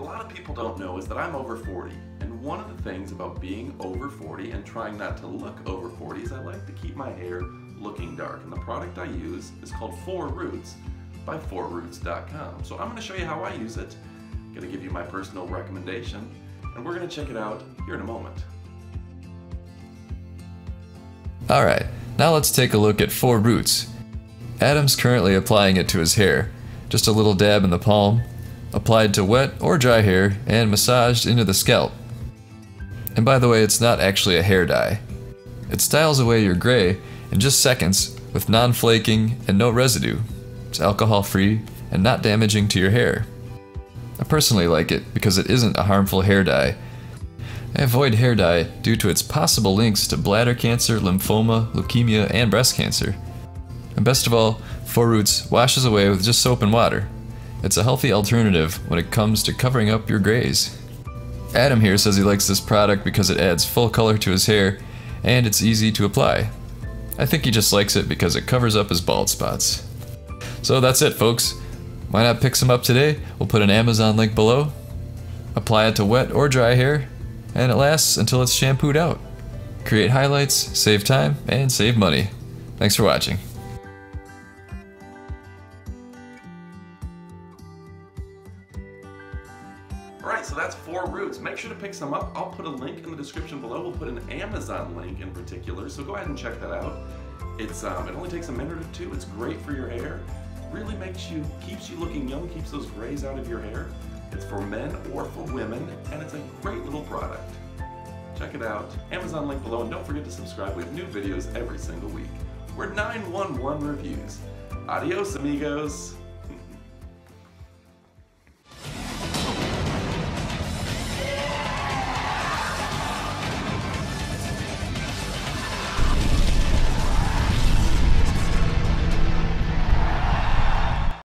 lot of people don't know is that I'm over 40. And one of the things about being over 40 and trying not to look over 40 is I like to keep my hair looking dark. And the product I use is called 4Rootz by 4rootz.com. So I'm going to show you how I use it. I'm going to give you my personal recommendation. And we're going to check it out here in a moment. Alright, now let's take a look at 4Rootz. Adam's currently applying it to his hair. Just a little dab in the palm, applied to wet or dry hair, and massaged into the scalp. And by the way, it's not actually a hair dye. It styles away your gray in just seconds with non-flaking and no residue. It's alcohol free and not damaging to your hair. I personally like it because it isn't a harmful hair dye. I avoid hair dye due to its possible links to bladder cancer, lymphoma, leukemia, and breast cancer. And best of all, 4Rootz washes away with just soap and water. It's a healthy alternative when it comes to covering up your grays. Adam here says he likes this product because it adds full color to his hair and it's easy to apply. I think he just likes it because it covers up his bald spots. So that's it folks. Why not pick some up today? We'll put an Amazon link below. Apply it to wet or dry hair and it lasts until it's shampooed out. Create highlights, save time, and save money. Thanks for watching. Alright, so that's 4Rootz. Make sure to pick some up. I'll put a link in the description below. We'll put an Amazon link in particular, so go ahead and check that out. It's um, It only takes a minute or two. It's great for your hair. Really makes you, keeps you looking young, keeps those grays out of your hair. It's for men or for women, and it's a great little product. Check it out. Amazon link below, and don't forget to subscribe. We have new videos every single week. We're 911 Reviews. Adios, amigos.